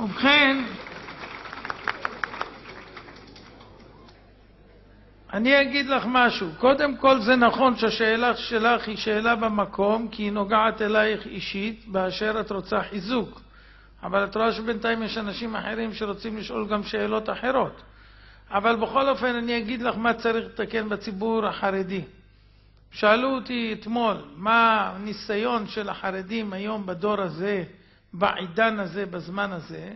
ובכן, אני אגיד לך משהו. קודם כל זה נכון שהשאלה שלך היא שאלה במקום, כי היא נוגעת אלייך אישית, באשר את רוצה חיזוק. אבל את רואה שבינתיים יש אנשים אחרים שרוצים לשאול גם שאלות אחרות. אבל בכל אופן אני אגיד לך מה צריך לתקן בציבור החרדי. שאלו אותי אתמול מה הניסיון של החרדים היום בדור הזה, בעידן הזה, בזמן הזה.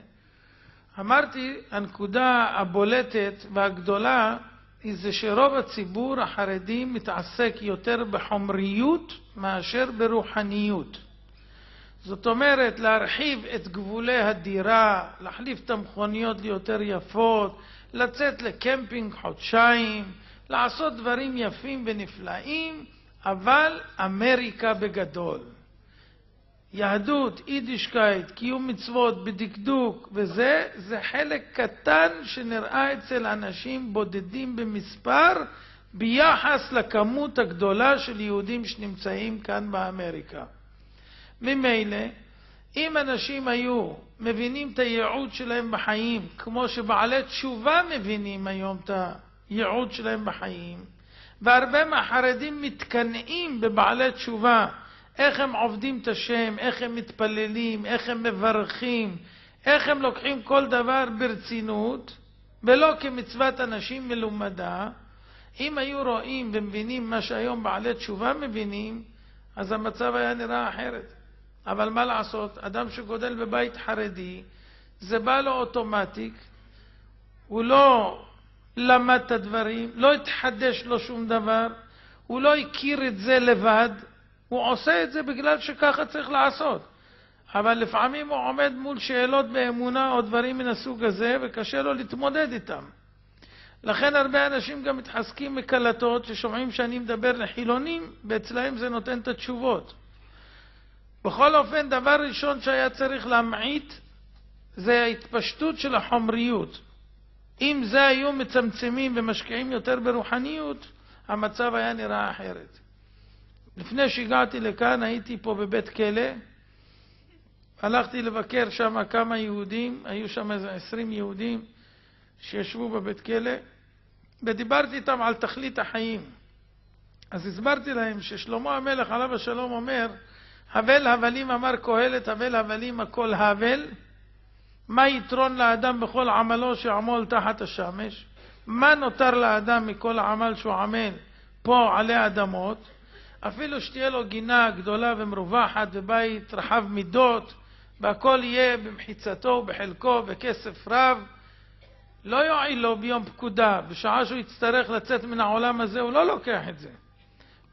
אמרתי, הנקודה הבולטת והגדולה היא זה שרוב הציבור החרדי מתעסק יותר בחומריות מאשר ברוחניות. זאת אומרת, להרחיב את גבולי הדירה, להחליף את המכוניות ליותר יפות, לצאת לקמפינג חודשיים, לעשות דברים יפים ונפלאים, אבל אמריקה בגדול. יהדות, יידישקייט, קיום מצוות בדקדוק וזה, זה חלק קטן שנראה אצל אנשים בודדים במספר ביחס לכמות הגדולה של יהודים שנמצאים כאן באמריקה. ממילא, אם אנשים היו מבינים את הייעוד שלהם בחיים, כמו שבעלי תשובה מבינים היום את הייעוד שלהם בחיים, והרבה מהחרדים מתקנאים בבעלי תשובה, איך הם עובדים את השם, איך הם מתפללים, איך הם מברכים, איך הם לוקחים כל דבר ברצינות, ולא כמצוות אנשים מלומדה, אם היו רואים ומבינים מה שהיום בעלי תשובה מבינים, אז המצב היה נראה אחרת. אבל מה לעשות, אדם שגודל בבית חרדי, זה בא לו אוטומטיק, הוא לא למד את הדברים, לא התחדש לו שום דבר, הוא לא הכיר את זה לבד, הוא עושה את זה בגלל שככה צריך לעשות. אבל לפעמים הוא עומד מול שאלות באמונה או דברים מן הסוג הזה, וקשה לו להתמודד איתם. לכן הרבה אנשים גם מתחזקים מקלטות ששומעים שאני מדבר לחילונים, ואצלהם זה נותן את התשובות. בכל אופן, דבר ראשון שהיה צריך להמעיט זה ההתפשטות של החומריות. אם זה היו מצמצמים ומשקיעים יותר ברוחניות, המצב היה נראה אחרת. לפני שהגעתי לכאן הייתי פה בבית כלא, הלכתי לבקר שם כמה יהודים, היו שם איזה עשרים יהודים שישבו בבית כלא, ודיברתי איתם על תכלית החיים. אז הסברתי להם ששלמה המלך עליו השלום אומר, הבל הבלים אמר קהלת, הבל הבלים הכל הבל. מה יתרון לאדם בכל עמלו שעמול תחת השמש? מה נותר לאדם מכל העמל שהוא עמל פה עלי אדמות? אפילו שתהיה לו גינה גדולה ומרווחת ובית רחב מידות והכל יהיה במחיצתו ובחלקו וכסף רב, לא יועיל לו ביום פקודה. בשעה שהוא יצטרך לצאת מן העולם הזה הוא לא לוקח את זה.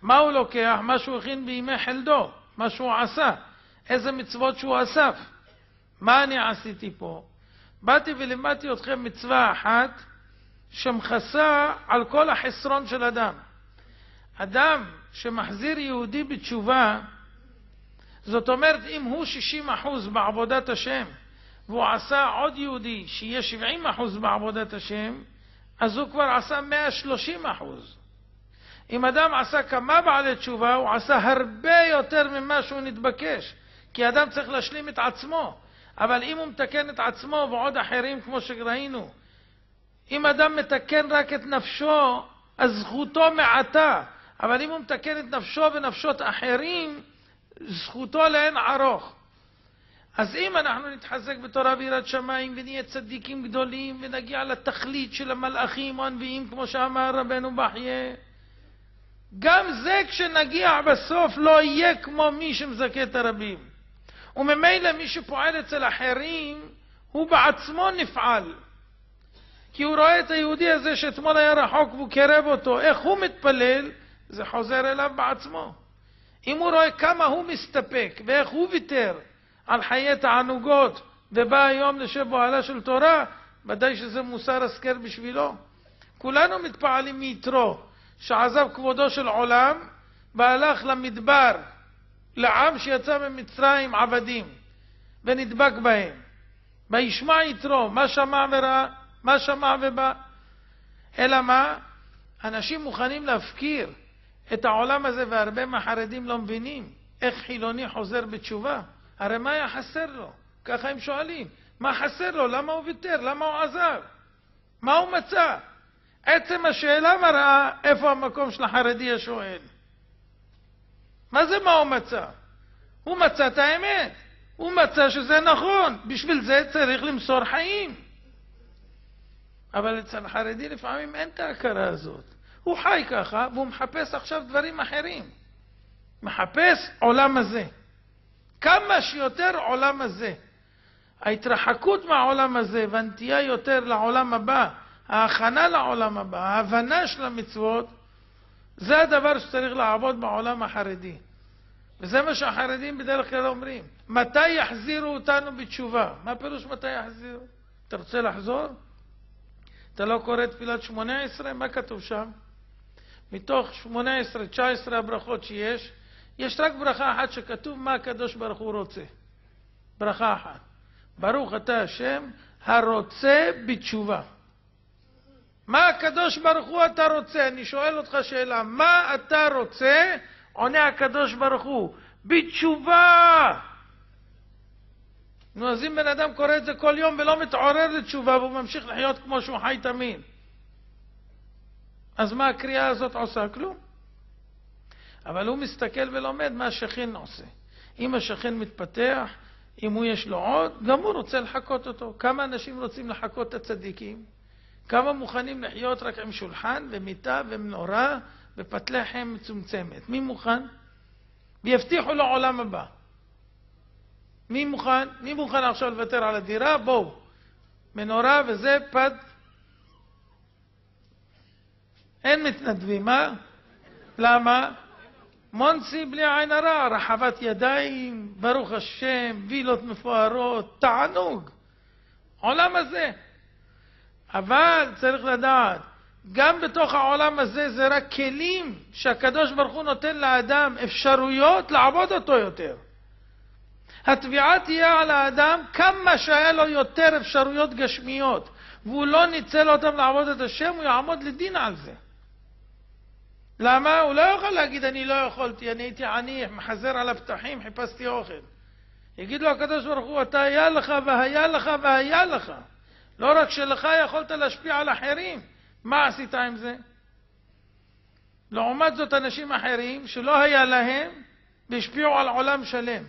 מה הוא לוקח? מה שהוא הכין בימי חלדו. מה שהוא עשה, איזה מצוות שהוא אסף. מה אני עשיתי פה? באתי ולימדתי אתכם מצווה אחת שמכסה על כל החסרון של אדם. אדם שמחזיר יהודי בתשובה, זאת אומרת, אם הוא 60% בעבודת השם, והוא עשה עוד יהודי שיהיה 70% בעבודת השם, אז הוא כבר עשה 130%. אם אדם עשה כמה בעלי תשובה, הוא עשה הרבה יותר ממה שהוא נתבקש. כי אדם צריך להשלים את עצמו. אבל אם הוא מתקן את עצמו ועוד אחרים, כמו שראינו, אם אדם מתקן רק את נפשו, אז זכותו מעטה. אבל אם הוא מתקן את נפשו ונפשות אחרים, זכותו לאין ערוך. אז אם אנחנו נתחזק בתורה ויראת שמיים ונהיה צדיקים גדולים ונגיע לתכלית של המלאכים או הנביאים, כמו שאמר רבנו בחייה, גם זה כשנגיע בסוף לא יהיה כמו מי שמזכה את הרבים. וממילא מי שפועל אצל אחרים, הוא בעצמו נפעל. כי הוא רואה את היהודי הזה שאתמול היה רחוק והוא קרב אותו, איך הוא מתפלל, זה חוזר אליו בעצמו. אם הוא רואה כמה הוא מסתפק ואיך הוא ויתר על חיי תענוגות ובא היום לשב באוהלה של תורה, ודאי שזה מוסר השכל בשבילו. כולנו מתפעלים מיתרו. שעזב כבודו של עולם והלך למדבר, לעם שיצא ממצרים עבדים, ונדבק בהם. וישמע יתרו, מה שמע וראה, מה שמע ובא. אלא מה? אנשים מוכנים להפקיר את העולם הזה, והרבה מהחרדים לא מבינים איך חילוני חוזר בתשובה. הרי מה היה חסר לו? ככה הם שואלים. מה חסר לו? למה הוא ויתר? למה הוא עזב? מה הוא מצא? עצם השאלה מראה איפה המקום של החרדי השואל. מה זה מה הוא מצא? הוא מצא את האמת. הוא מצא שזה נכון. בשביל זה צריך למסור חיים. אבל אצל החרדי לפעמים אין את ההכרה הזאת. הוא חי ככה, והוא מחפש עכשיו דברים אחרים. מחפש עולם הזה. כמה שיותר עולם הזה. ההתרחקות מהעולם הזה והנטייה יותר לעולם הבא, ההכנה לעולם הבא, ההבנה של המצוות, זה הדבר שצריך לעבוד בעולם החרדי. וזה מה שהחרדים בדרך כלל אומרים. מתי יחזירו אותנו בתשובה? מה פירוש מתי יחזירו? אתה רוצה לחזור? אתה לא קורא תפילת שמונה עשרה? מה כתוב שם? מתוך שמונה עשרה, תשע עשרה הברכות שיש, יש רק ברכה אחת שכתוב מה הקדוש ברוך הוא רוצה. ברכה אחת. ברוך אתה השם הרוצה בתשובה. מה הקדוש ברוך הוא אתה רוצה? אני שואל אותך שאלה, מה אתה רוצה? עונה הקדוש ברוך הוא, בתשובה. נו, אז אם בן אדם קורא את זה כל יום ולא מתעורר לתשובה והוא ממשיך לחיות כמו שהוא חי תמיד, אז מה הקריאה הזאת עושה? כלום. אבל הוא מסתכל ולומד מה השכן עושה. אם השכן מתפתח, אם הוא יש לו עוד, גם הוא רוצה לחקות אותו. כמה אנשים רוצים לחקות את הצדיקים? כמה מוכנים לחיות רק עם שולחן ומיטה ומנורה ופת לחם מצומצמת? מי מוכן? ויבטיחו לו עולם הבא. מי מוכן? מי מוכן עכשיו לוותר על הדירה? בואו. מנורה וזה פת... אין מתנדבים, מה? למה? מונסי בלי עין הרע, רחבת ידיים, ברוך השם, וילות מפוארות, תענוג. עולם הזה. אבל צריך לדעת, גם בתוך העולם הזה זה רק כלים שהקדוש ברוך הוא נותן לאדם אפשרויות לעבוד אותו יותר. התביעה תהיה על האדם כמה שהיה לו יותר אפשרויות גשמיות והוא לא ניצל אותם לעבוד את השם, הוא יעמוד לדין על זה. למה? הוא לא יכול להגיד אני לא יכולתי, אני הייתי עני, מחזר על הפתחים, חיפשתי אוכל. יגיד לו הקדוש ברוך הוא, אתה היה לך והיה לך והיה לך. לא רק שלך יכולת להשפיע על אחרים, מה עשית עם זה? לעומת זאת אנשים אחרים שלא היה להם והשפיעו על עולם שלם.